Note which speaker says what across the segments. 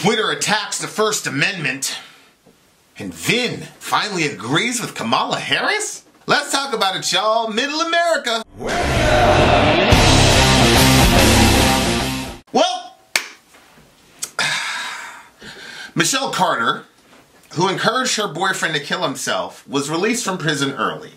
Speaker 1: Twitter attacks the First Amendment. And Vin finally agrees with Kamala Harris? Let's talk about it, y'all. Middle America. Well, Michelle Carter, who encouraged her boyfriend to kill himself, was released from prison early.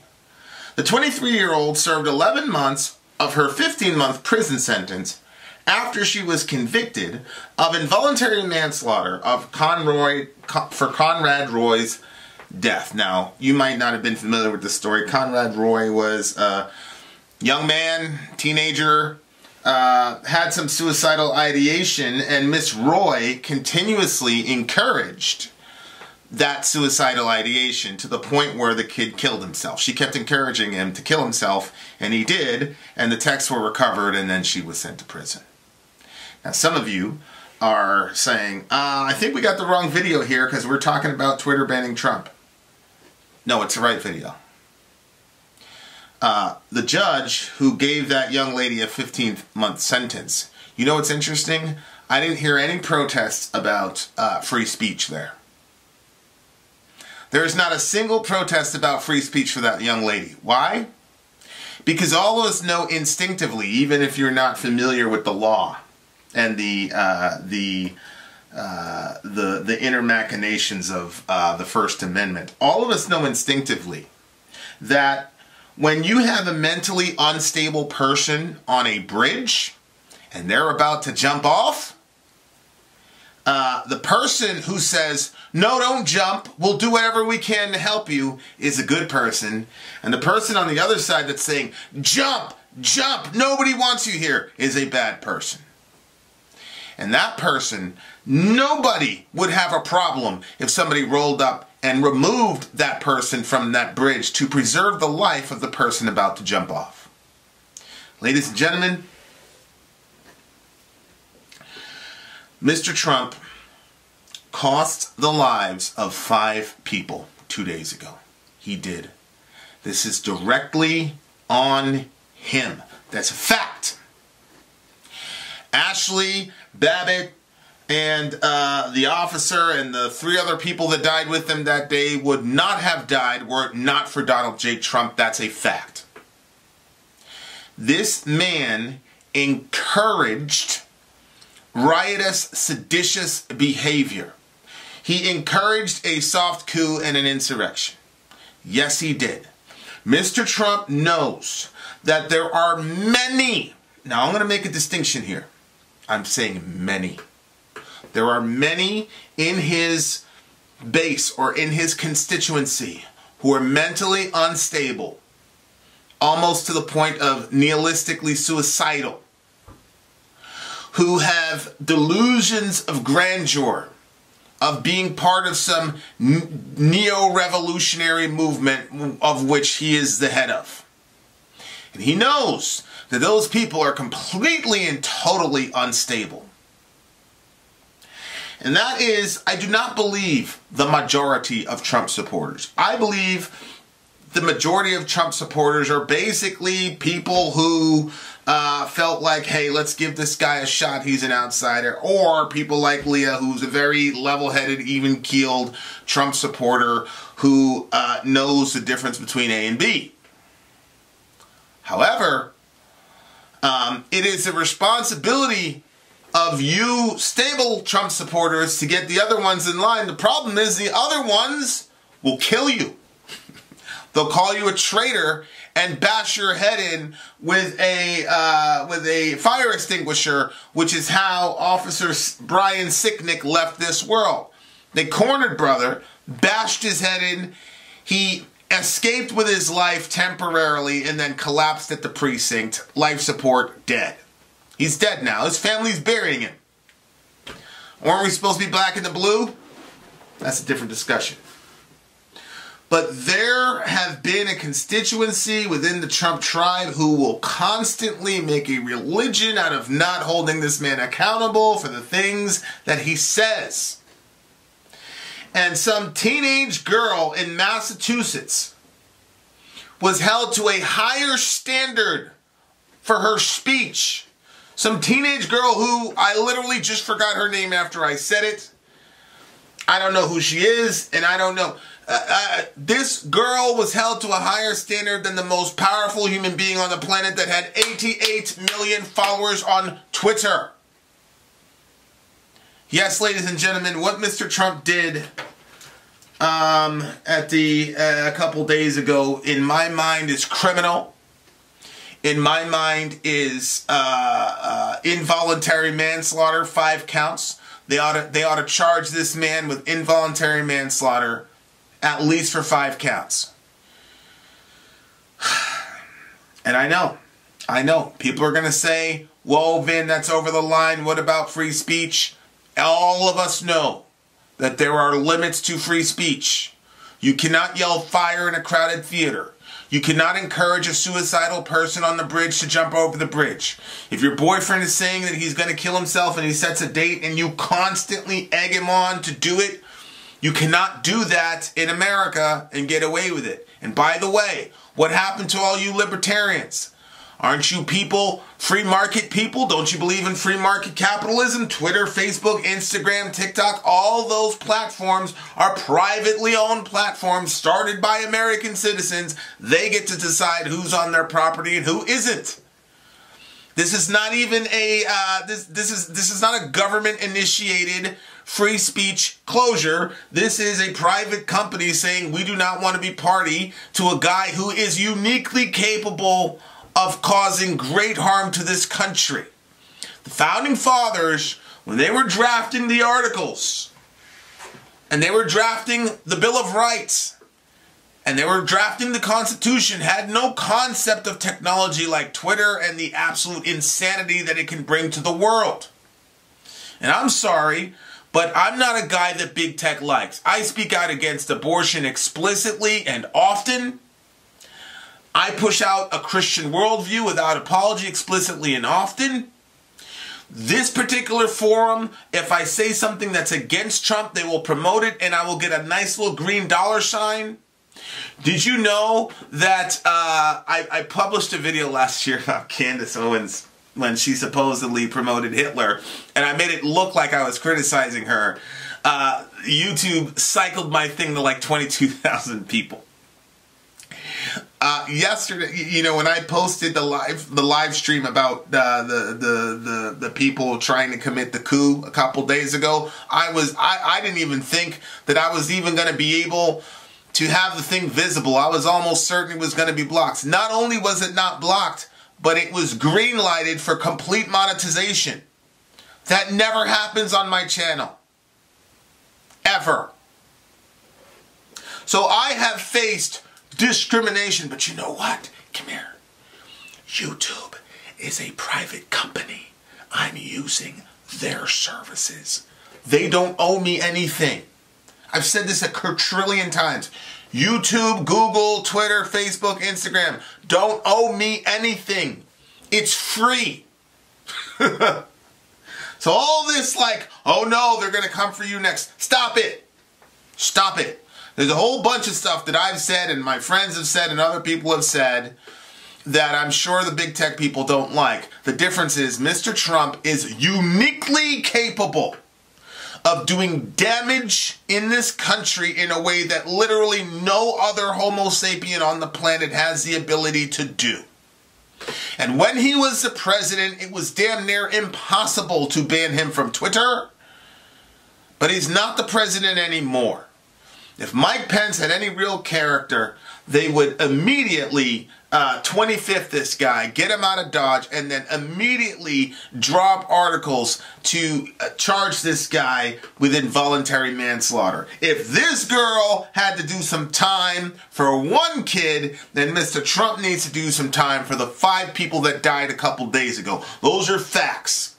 Speaker 1: The 23 year old served 11 months of her 15 month prison sentence after she was convicted of involuntary manslaughter of Conroy for Conrad Roy's death. Now, you might not have been familiar with the story. Conrad Roy was a young man, teenager, uh, had some suicidal ideation, and Miss Roy continuously encouraged that suicidal ideation to the point where the kid killed himself. She kept encouraging him to kill himself, and he did, and the texts were recovered, and then she was sent to prison. Now, some of you are saying, uh, I think we got the wrong video here because we're talking about Twitter banning Trump. No, it's the right video. Uh, the judge who gave that young lady a 15 month sentence, you know what's interesting? I didn't hear any protests about uh, free speech there. There is not a single protest about free speech for that young lady. Why? Because all of us know instinctively, even if you're not familiar with the law, and the uh, the uh, the the inner machinations of uh, the First Amendment. All of us know instinctively that when you have a mentally unstable person on a bridge and they're about to jump off, uh, the person who says, No, don't jump, we'll do whatever we can to help you, is a good person. And the person on the other side that's saying, Jump, jump, nobody wants you here, is a bad person. And that person, nobody would have a problem if somebody rolled up and removed that person from that bridge to preserve the life of the person about to jump off. Ladies and gentlemen, Mr. Trump cost the lives of five people two days ago. He did. This is directly on him. That's a fact. Ashley Babbitt and uh, the officer and the three other people that died with them that day would not have died were it not for Donald J. Trump. That's a fact. This man encouraged riotous, seditious behavior. He encouraged a soft coup and an insurrection. Yes, he did. Mr. Trump knows that there are many, now I'm going to make a distinction here. I'm saying many. There are many in his base or in his constituency who are mentally unstable, almost to the point of nihilistically suicidal, who have delusions of grandeur, of being part of some neo revolutionary movement of which he is the head of. And he knows that those people are completely and totally unstable. And that is, I do not believe the majority of Trump supporters. I believe the majority of Trump supporters are basically people who uh, felt like, hey, let's give this guy a shot, he's an outsider. Or people like Leah, who's a very level headed, even keeled Trump supporter who uh, knows the difference between A and B. However, um, it is a responsibility of you stable Trump supporters to get the other ones in line. The problem is the other ones will kill you. They'll call you a traitor and bash your head in with a uh, with a fire extinguisher, which is how Officer Brian Sicknick left this world. They cornered brother, bashed his head in. He escaped with his life temporarily and then collapsed at the precinct, life support, dead. He's dead now. His family's burying him. Weren't we supposed to be black and the blue? That's a different discussion. But there have been a constituency within the Trump tribe who will constantly make a religion out of not holding this man accountable for the things that he says and some teenage girl in Massachusetts was held to a higher standard for her speech Some teenage girl who I literally just forgot her name after I said it. I don't know who she is, and I don't know. Uh, uh, this girl was held to a higher standard than the most powerful human being on the planet that had 88 million followers on Twitter. Yes, ladies and gentlemen, what Mr. Trump did um, at the uh, a couple days ago, in my mind, is criminal. In my mind, is uh, uh, involuntary manslaughter, five counts. They ought to they ought to charge this man with involuntary manslaughter, at least for five counts. And I know, I know, people are gonna say, "Whoa, Vin, that's over the line. What about free speech?" All of us know that there are limits to free speech. You cannot yell fire in a crowded theater. You cannot encourage a suicidal person on the bridge to jump over the bridge. If your boyfriend is saying that he's going to kill himself and he sets a date and you constantly egg him on to do it, you cannot do that in America and get away with it. And by the way, what happened to all you libertarians? Aren't you people free market people? Don't you believe in free market capitalism? Twitter, Facebook, Instagram, TikTok, all those platforms are privately owned platforms started by American citizens. They get to decide who's on their property and who isn't. This is not even a uh, this this is this is not a government initiated free speech closure. This is a private company saying we do not want to be party to a guy who is uniquely capable of causing great harm to this country. The founding fathers, when they were drafting the articles, and they were drafting the Bill of Rights, and they were drafting the Constitution, had no concept of technology like Twitter and the absolute insanity that it can bring to the world. And I'm sorry, but I'm not a guy that big tech likes. I speak out against abortion explicitly and often. I push out a Christian worldview without apology explicitly and often. This particular forum, if I say something that's against Trump, they will promote it and I will get a nice little green dollar sign. Did you know that uh, I, I published a video last year about Candace Owens when she supposedly promoted Hitler, and I made it look like I was criticizing her? Uh, YouTube cycled my thing to like 22,000 people. Uh, yesterday, you know, when I posted the live the live stream about uh, the the the the people trying to commit the coup a couple days ago, I was I, I didn't even think that I was even going to be able to have the thing visible. I was almost certain it was going to be blocked. Not only was it not blocked, but it was green lighted for complete monetization. That never happens on my channel. Ever. So I have faced discrimination. But you know what? Come here. YouTube is a private company. I'm using their services. They don't owe me anything. I've said this a quadrillion times. YouTube, Google, Twitter, Facebook, Instagram don't owe me anything. It's free. so all this like, oh no, they're going to come for you next. Stop it. Stop it. There's a whole bunch of stuff that I've said and my friends have said and other people have said that I'm sure the big tech people don't like. The difference is Mr. Trump is uniquely capable of doing damage in this country in a way that literally no other Homo sapien on the planet has the ability to do. And when he was the president, it was damn near impossible to ban him from Twitter. But he's not the president anymore. If Mike Pence had any real character, they would immediately uh, 25th this guy, get him out of Dodge, and then immediately drop articles to uh, charge this guy with involuntary manslaughter. If this girl had to do some time for one kid, then Mr. Trump needs to do some time for the five people that died a couple days ago. Those are facts.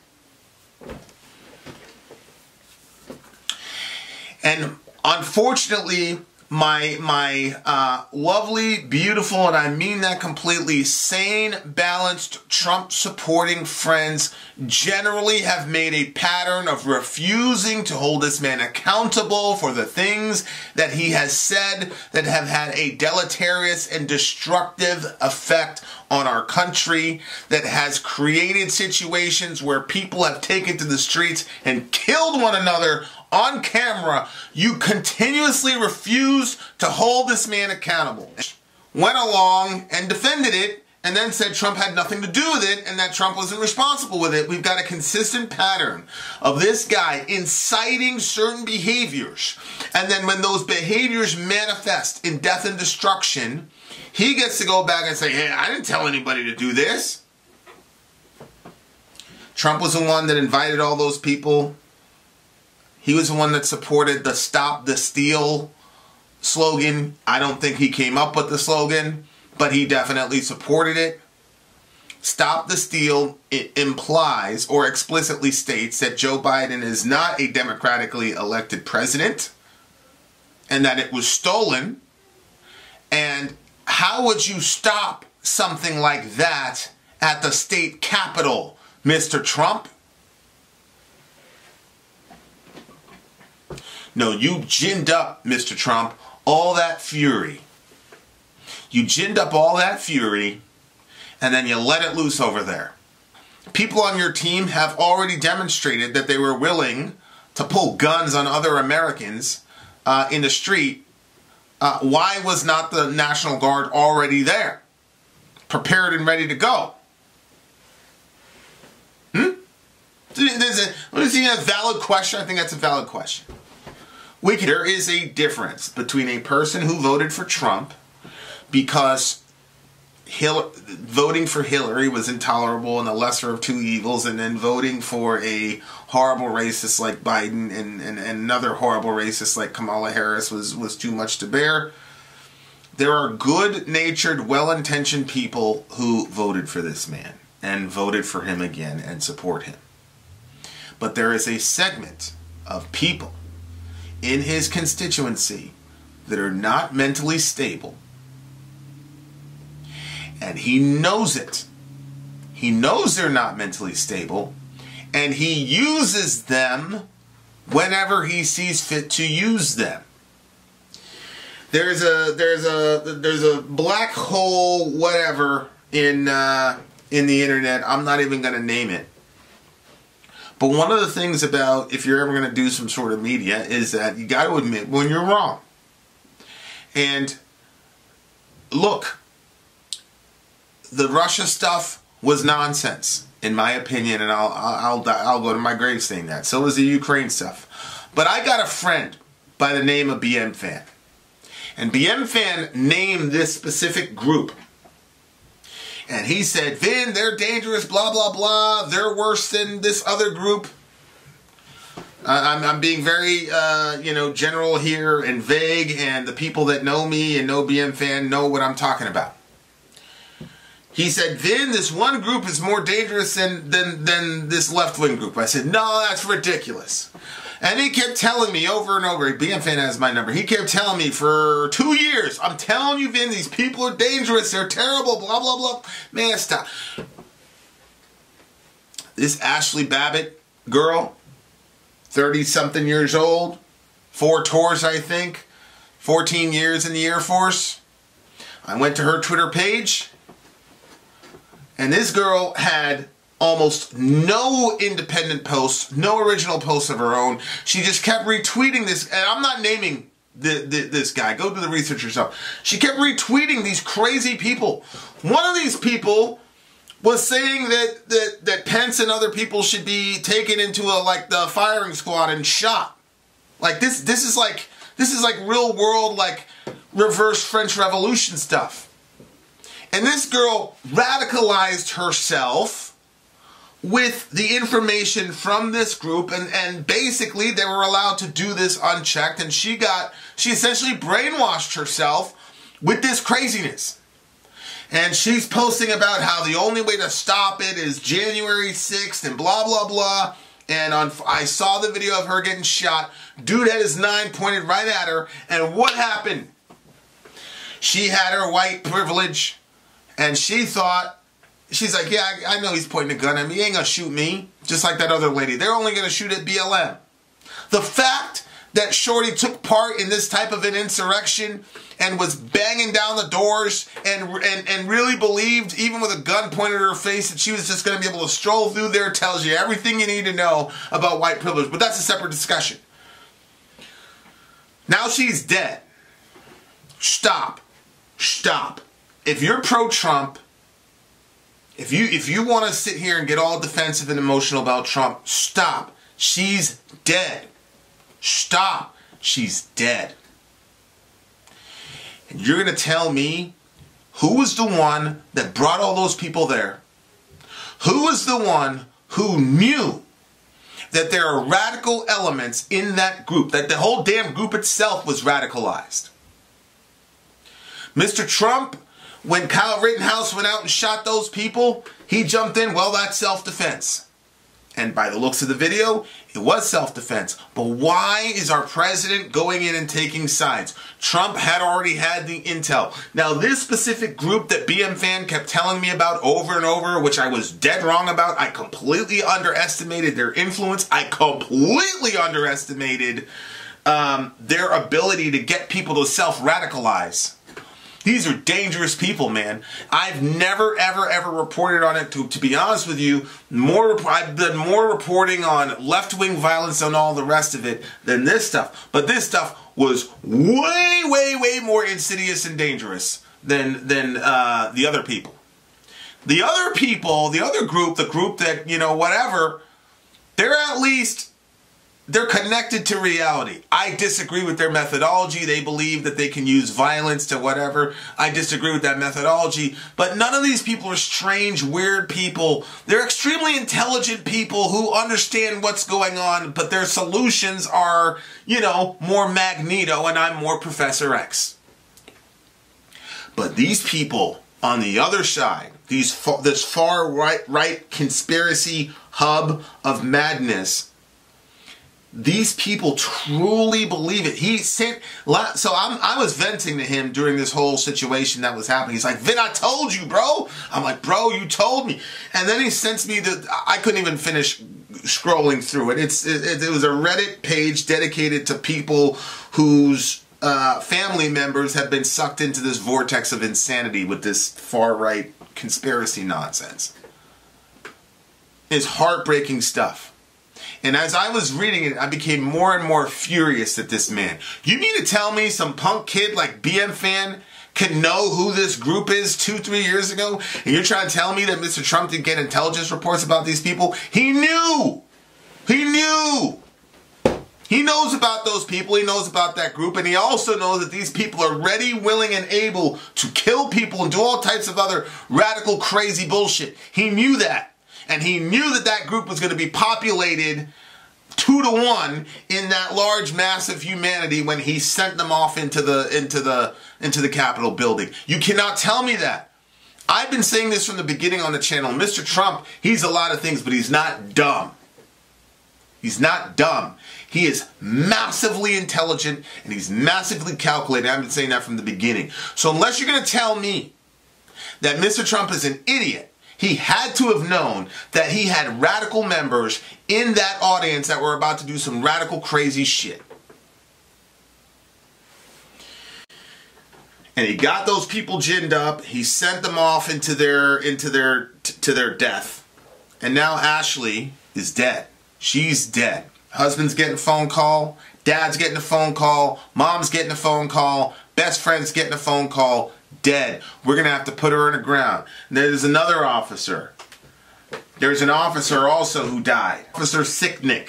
Speaker 1: And Unfortunately, my my uh, lovely, beautiful, and I mean that completely, sane, balanced, Trump supporting friends generally have made a pattern of refusing to hold this man accountable for the things that he has said that have had a deleterious and destructive effect on our country, that has created situations where people have taken to the streets and killed one another on camera, you continuously refused to hold this man accountable. Went along and defended it and then said Trump had nothing to do with it and that Trump wasn't responsible with it. We've got a consistent pattern of this guy inciting certain behaviors. And then when those behaviors manifest in death and destruction, he gets to go back and say, hey, I didn't tell anybody to do this. Trump was the one that invited all those people he was the one that supported the Stop the Steal slogan. I don't think he came up with the slogan, but he definitely supported it. Stop the Steal it implies or explicitly states that Joe Biden is not a democratically elected president and that it was stolen. And how would you stop something like that at the state capitol, Mr. Trump? No, you ginned up, Mr. Trump, all that fury. You ginned up all that fury and then you let it loose over there. People on your team have already demonstrated that they were willing to pull guns on other Americans uh, in the street. Uh, why was not the National Guard already there, prepared and ready to go? Hmm? Is a, a valid question? I think that's a valid question. We can, there is a difference between a person who voted for Trump because voting for Hillary was intolerable and the lesser of two evils, and then voting for a horrible racist like Biden and, and, and another horrible racist like Kamala Harris was, was too much to bear. There are good natured, well intentioned people who voted for this man and voted for him again and support him. But there is a segment of people in his constituency that are not mentally stable. And he knows it. He knows they're not mentally stable. And he uses them whenever he sees fit to use them. There's a there's a there's a black hole whatever in uh, in the internet. I'm not even to name it but one of the things about if you're ever going to do some sort of media is that you got to admit when you're wrong. And look, the Russia stuff was nonsense, in my opinion, and I'll I'll I'll go to my grave saying that. So was the Ukraine stuff. But I got a friend by the name of BM Fan, and BM Fan named this specific group and he said, Vin, they're dangerous, blah, blah, blah. They're worse than this other group. I'm, I'm being very, uh, you know, general here and vague, and the people that know me and know BM fan know what I'm talking about. He said, Vin, this one group is more dangerous than, than, than this left wing group. I said, no, that's ridiculous. And he kept telling me over and over, BM fan has my number. He kept telling me for two years, I'm telling you, Vin, these people are dangerous. They're terrible, blah, blah, blah. Man, stop. This Ashley Babbitt girl, 30 something years old, four tours, I think, 14 years in the Air Force. I went to her Twitter page, and this girl had almost no independent posts, no original posts of her own. She just kept retweeting this, and I'm not naming the, the, this guy. Go do the research yourself. She kept retweeting these crazy people. One of these people was saying that, that, that Pence and other people should be taken into a, like the firing squad and shot. Like this, this is like, this is like real world, like reverse French Revolution stuff. And this girl radicalized herself with the information from this group and, and basically they were allowed to do this unchecked and she got she essentially brainwashed herself with this craziness and she's posting about how the only way to stop it is January 6th and blah blah blah and on I saw the video of her getting shot. Dude had his nine pointed right at her, and what happened? She had her white privilege, and she thought she's like, yeah, I, I know he's pointing a gun at me. He ain't gonna shoot me, just like that other lady. They're only gonna shoot at BLM. The fact that Shorty took part in this type of an insurrection and was banging down the doors and, and, and really believed, even with a gun pointed at her face, that she was just going to be able to stroll through there tells you everything you need to know about white privilege. But that's a separate discussion. Now she's dead. Stop. Stop. If you're pro Trump, if you if you want to sit here and get all defensive and emotional about Trump, stop. She's dead. Stop. She's dead. And you're going to tell me who was the one that brought all those people there? Who was the one who knew that there are radical elements in that group, that the whole damn group itself was radicalized? Mr. Trump, when Kyle Rittenhouse went out and shot those people, he jumped in, well, that's self defense. And by the looks of the video, it was self defense. But why is our president going in and taking sides? Trump had already had the intel. Now, this specific group that BM Fan kept telling me about over and over, which I was dead wrong about, I completely underestimated their influence. I completely underestimated um, their ability to get people to self radicalize. These are dangerous people, man. I've never, ever, ever reported on it. To, to be honest with you, more I've done more reporting on left-wing violence and all the rest of it than this stuff. But this stuff was way, way, way more insidious and dangerous than than uh, the other people. The other people, the other group, the group that you know, whatever, they're at least they're connected to reality. I disagree with their methodology. They believe that they can use violence to whatever. I disagree with that methodology. But none of these people are strange, weird people. They're extremely intelligent people who understand what's going on, but their solutions are, you know, more Magneto and I'm more Professor X. But these people on the other side, these this far right right conspiracy hub of madness these people truly believe it. He sent, so I'm, I was venting to him during this whole situation that was happening. He's like, Vin, I told you, bro. I'm like, bro, you told me. And then he sends me the, I couldn't even finish scrolling through it. It's, it, it was a Reddit page dedicated to people whose uh, family members have been sucked into this vortex of insanity with this far right conspiracy nonsense. It's heartbreaking stuff. And as I was reading it, I became more and more furious at this man. You mean to tell me some punk kid like BM Fan can know who this group is two, three years ago? And you're trying to tell me that Mr. Trump didn't get intelligence reports about these people? He knew! He knew! He knows about those people, he knows about that group, and he also knows that these people are ready, willing, and able to kill people and do all types of other radical, crazy bullshit. He knew that and he knew that that group was going to be populated two to one in that large mass of humanity when he sent them off into the into the into the Capitol building. You cannot tell me that. I've been saying this from the beginning on the channel. Mr. Trump, he's a lot of things, but he's not dumb. He's not dumb. He is massively intelligent and he's massively calculated. I've been saying that from the beginning. So unless you're going to tell me that Mr. Trump is an idiot he had to have known that he had radical members in that audience that were about to do some radical crazy shit. And he got those people ginned up. He sent them off into their into their to their death. And now Ashley is dead. She's dead. Husband's getting a phone call. Dad's getting a phone call. Mom's getting a phone call. Best friend's getting a phone call dead. We're going to have to put her in the ground. There's another officer. There's an officer also who died. Officer Sicknick.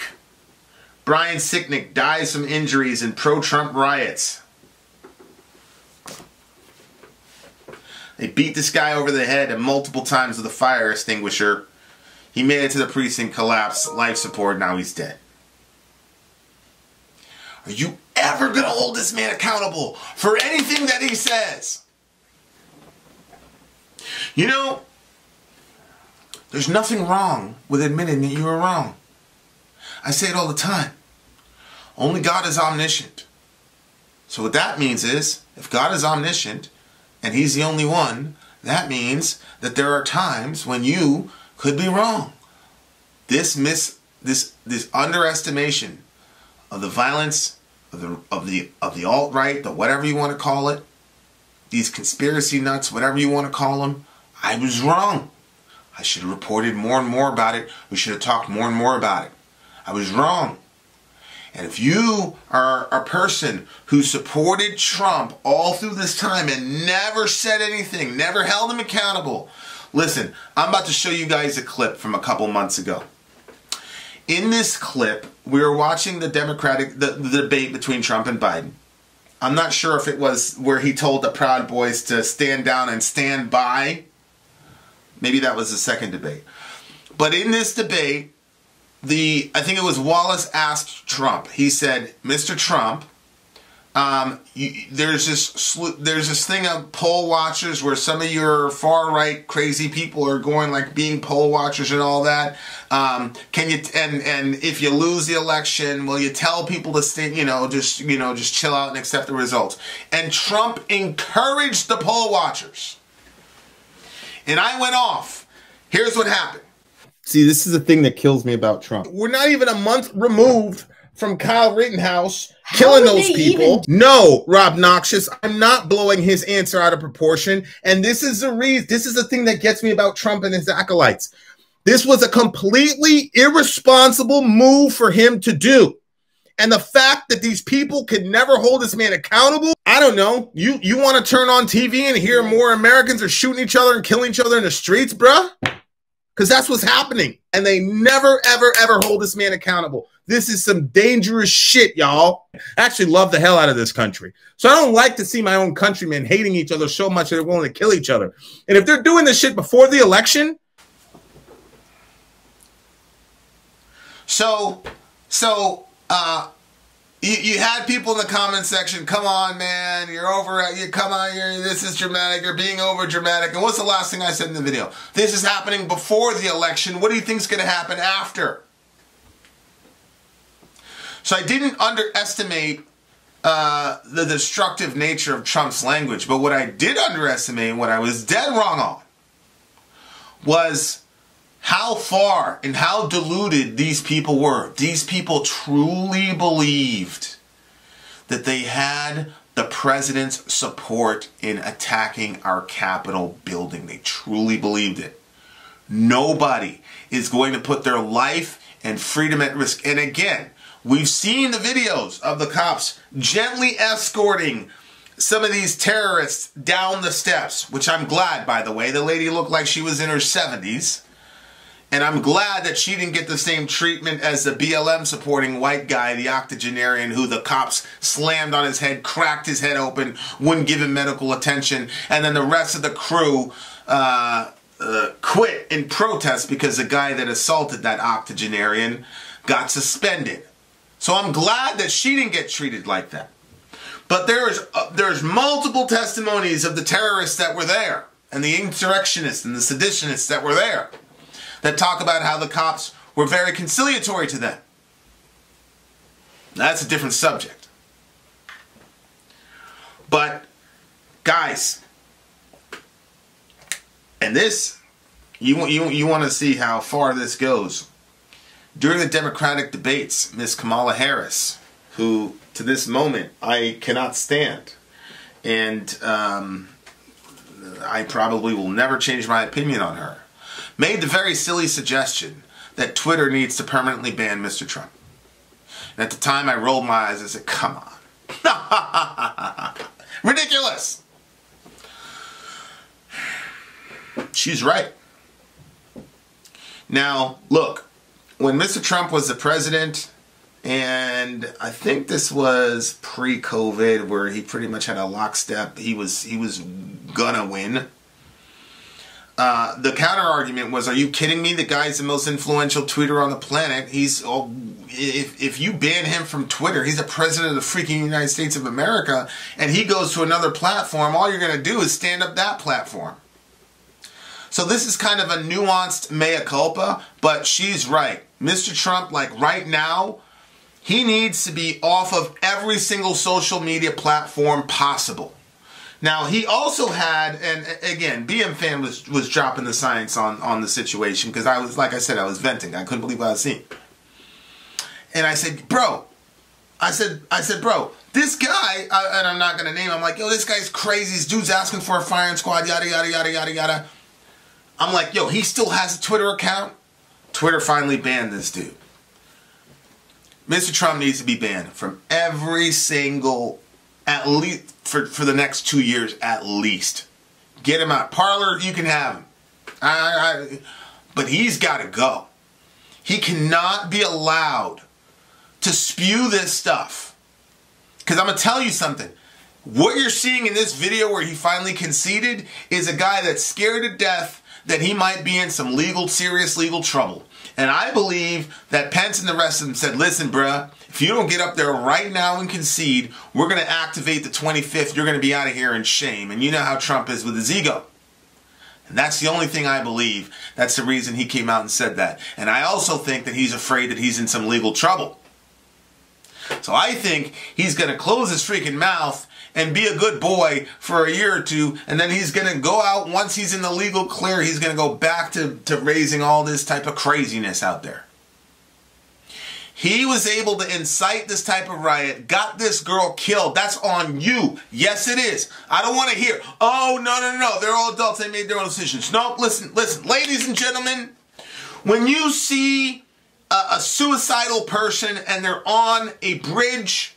Speaker 1: Brian Sicknick dies from injuries in pro-Trump riots. They beat this guy over the head multiple times with a fire extinguisher. He made it to the precinct, collapsed, life support, now he's dead. Are you ever going to hold this man accountable for anything that he says? You know, there's nothing wrong with admitting that you were wrong. I say it all the time. Only God is omniscient. So what that means is, if God is omniscient and He's the only one, that means that there are times when you could be wrong. This miss this this underestimation of the violence of the of the of the alt right, the whatever you want to call it, these conspiracy nuts, whatever you want to call them, I was wrong. I should have reported more and more about it. We should have talked more and more about it. I was wrong. And if you are a person who supported Trump all through this time and never said anything, never held him accountable, listen, I'm about to show you guys a clip from a couple months ago. In this clip, we were watching the Democratic the, the debate between Trump and Biden. I'm not sure if it was where he told the Proud Boys to stand down and stand by. Maybe that was the second debate. But in this debate, the I think it was Wallace asked Trump. He said, "Mr. Trump, um, you, there's this there's this thing of poll watchers where some of your far right crazy people are going like being poll watchers and all that. Um, can you and and if you lose the election, will you tell people to stay? You know, just you know, just chill out and accept the results." And Trump encouraged the poll watchers, and I went off. Here's what happened. See, this is the thing that kills me about Trump. We're not even a month removed from Kyle Rittenhouse killing those people. Even- no, Rob Noxious, I'm not blowing his answer out of proportion. And this is the reason, this is the thing that gets me about Trump and his acolytes. This was a completely irresponsible move for him to do. And the fact that these people could never hold this man accountable, I don't know. You you want to turn on TV and hear more Americans are shooting each other and killing each other in the streets, bruh? because that's what's happening. And they never, ever, ever hold this man accountable. This is some dangerous shit, y'all. I actually love the hell out of this country. So I don't like to see my own countrymen hating each other so much that they're willing to kill each other. And if they're doing this shit before the election. So, so, uh, you, you had people in the comment section, come on, man, you're over. You come on, you're, this is dramatic. You're being over dramatic. And what's the last thing I said in the video? This is happening before the election. What do you think is going to happen after? So I didn't underestimate uh, the destructive nature of Trump's language, but what I did underestimate, and what I was dead wrong on, was how far and how deluded these people were. These people truly believed that they had the president's support in attacking our Capitol building. They truly believed it. Nobody is going to put their life and freedom at risk. And again, we've seen the videos of the cops gently escorting some of these terrorists down the steps, which I'm glad, by the way. The lady looked like she was in her 70s. And I'm glad that she didn't get the same treatment as the BLM supporting white guy, the octogenarian, who the cops slammed on his head, cracked his head open, wouldn't give him medical attention, and then the rest of the crew uh, uh, quit in protest because the guy that assaulted that octogenarian got suspended. So I'm glad that she didn't get treated like that. But there's uh, there's multiple testimonies of the terrorists that were there, and the insurrectionists and the seditionists that were there that talk about how the cops were very conciliatory to them. That's a different subject. But, guys, and this, you, you, you want to see how far this goes. During the Democratic debates, Miss Kamala Harris, who to this moment I cannot stand, and um, I probably will never change my opinion on her made the very silly suggestion that Twitter needs to permanently ban Mr. Trump. And at the time, I rolled my eyes and said, come on. Ridiculous. She's right. Now, look, when Mr. Trump was the president, and I think this was pre-COVID, where he pretty much had a lockstep. He was he was gonna win. Uh, the counter argument was, "Are you kidding me? The guy's the most influential tweeter on the planet. He's oh, if if you ban him from Twitter, he's the president of the freaking United States of America, and he goes to another platform. All you're going to do is stand up that platform." So this is kind of a nuanced mea culpa, but she's right. Mr. Trump, like right now, he needs to be off of every single social media platform possible. Now he also had, and again, BM fan was was dropping the science on on the situation because I was, like I said, I was venting. I couldn't believe what I was seeing, and I said, "Bro," I said, "I said, bro, this guy," I, and I'm not gonna name. I'm like, "Yo, this guy's crazy. This dude's asking for a firing squad. Yada yada yada yada yada." I'm like, "Yo, he still has a Twitter account." Twitter finally banned this dude. Mr. Trump needs to be banned from every single, at least for, for the next two years at least. Get him out. Parler, you can have him. I, I, but he's got to go. He cannot be allowed to spew this stuff. Because I'm going to tell you something. What you're seeing in this video where he finally conceded is a guy that's scared to death that he might be in some legal, serious legal trouble. And I believe that Pence and the rest of them said, listen, bruh, if you don't get up there right now and concede, we're going to activate the 25th. You're going to be out of here in shame. And you know how Trump is with his ego. And that's the only thing I believe. That's the reason he came out and said that. And I also think that he's afraid that he's in some legal trouble. So I think he's going to close his freaking mouth and be a good boy for a year or two, and then he's going to go out once he's in the legal clear. He's going to go back to, to raising all this type of craziness out there. He was able to incite this type of riot, got this girl killed. That's on you. Yes, it is. I don't want to hear, oh, no, no, no, they're all adults. They made their own decisions. No, listen, listen. Ladies and gentlemen, when you see a, a suicidal person and they're on a bridge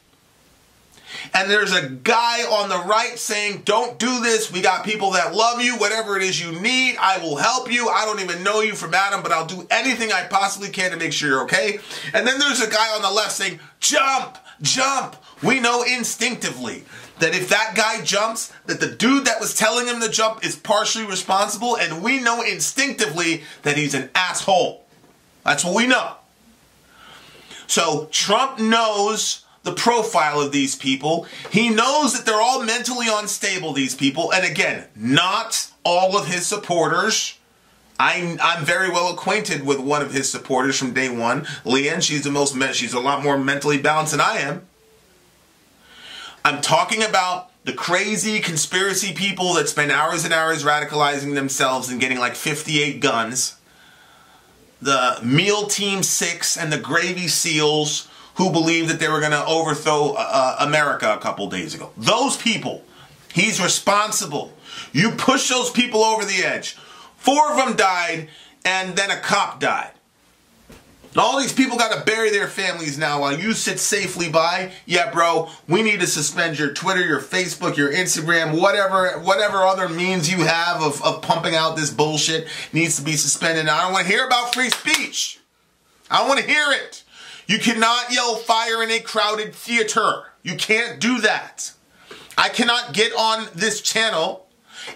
Speaker 1: and there's a guy on the right saying, Don't do this. We got people that love you. Whatever it is you need, I will help you. I don't even know you from Adam, but I'll do anything I possibly can to make sure you're okay. And then there's a guy on the left saying, Jump, jump. We know instinctively that if that guy jumps, that the dude that was telling him to jump is partially responsible, and we know instinctively that he's an asshole. That's what we know. So Trump knows the profile of these people. He knows that they're all mentally unstable, these people. And again, not all of his supporters. I'm, I'm very well acquainted with one of his supporters from day one. Leanne, she's the most, she's a lot more mentally balanced than I am. I'm talking about the crazy conspiracy people that spend hours and hours radicalizing themselves and getting like 58 guns. The Meal Team 6 and the Gravy Seals who believed that they were going to overthrow uh, uh, America a couple days ago. Those people, he's responsible. You push those people over the edge. Four of them died, and then a cop died. All these people got to bury their families now while you sit safely by. Yeah, bro, we need to suspend your Twitter, your Facebook, your Instagram, whatever whatever other means you have of, of pumping out this bullshit needs to be suspended. I don't want to hear about free speech. I don't want to hear it. You cannot yell fire in a crowded theater. You can't do that. I cannot get on this channel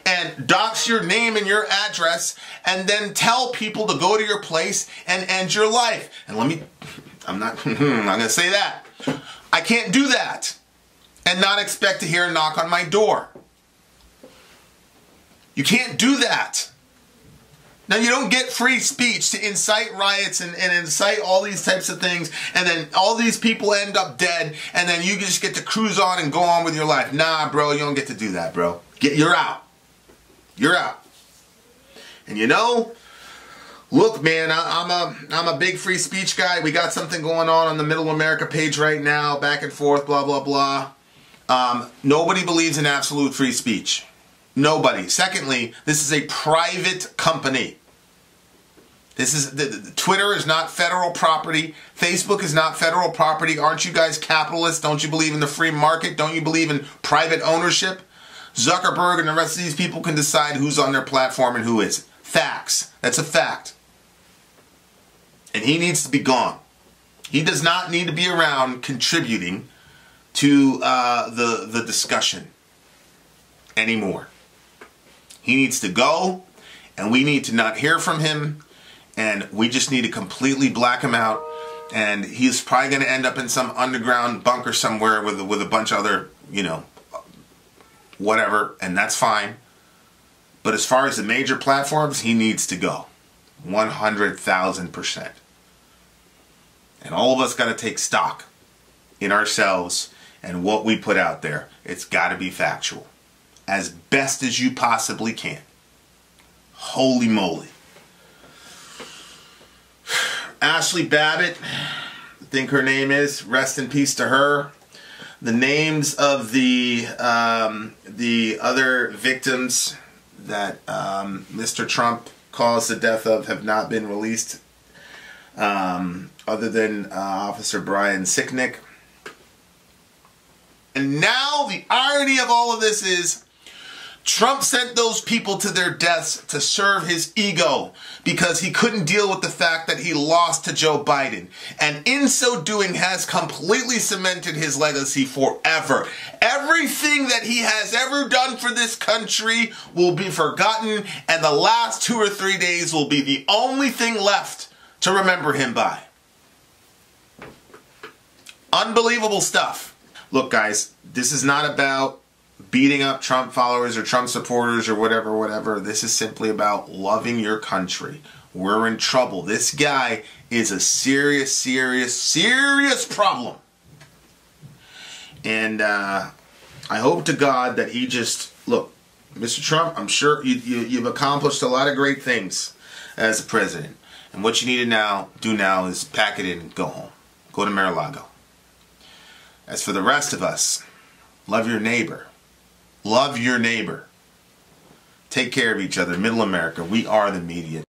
Speaker 1: and dox your name and your address and then tell people to go to your place and end your life. And let me, I'm not, I'm not to say that. I can't do that and not expect to hear a knock on my door. You can't do that. Now, you don't get free speech to incite riots and, and incite all these types of things, and then all these people end up dead, and then you just get to cruise on and go on with your life. Nah, bro, you don't get to do that, bro. Get, you're out. You're out. And you know, look, man, I, am a I'm a big free speech guy. We got something going on on the Middle America page right now, back and forth, blah blah blah. Um, nobody believes in absolute free speech. Nobody. Secondly, this is a private company. This is the, the, Twitter is not federal property. Facebook is not federal property. Aren't you guys capitalists? Don't you believe in the free market? Don't you believe in private ownership? Zuckerberg and the rest of these people can decide who's on their platform and who isn't. Facts. That's a fact. And he needs to be gone. He does not need to be around contributing to uh, the the discussion anymore. He needs to go, and we need to not hear from him and we just need to completely black him out. And he's probably going to end up in some underground bunker somewhere with with a bunch of other, you know, whatever, and that's fine. But as far as the major platforms, he needs to go, one hundred thousand percent. And all of us got to take stock in ourselves and what we put out there. It's got to be factual as best as you possibly can. Holy moly. Ashley Babbitt, I think her name is, rest in peace to her. The names of the um, the other victims that um, Mr. Trump caused the death of have not been released, um, other than uh, Officer Brian Sicknick. And now the irony of all of this is Trump sent those people to their deaths to serve his ego because he couldn't deal with the fact that he lost to Joe Biden. And in so doing has completely cemented his legacy forever. Everything that he has ever done for this country will be forgotten and the last two or three days will be the only thing left to remember him by. Unbelievable stuff. Look guys, this is not about beating up Trump followers or Trump supporters or whatever, whatever. This is simply about loving your country. We're in trouble. This guy is a serious, serious, serious problem. And uh, I hope to God that he just look, Mr. Trump. I'm sure you, you, you've accomplished a lot of great things as a president. And what you need to now do now is pack it in and go home. Go to Mar-a-Lago. As for the rest of us, love your neighbor. Love your neighbor. Take care of each other. Middle America, we are the media.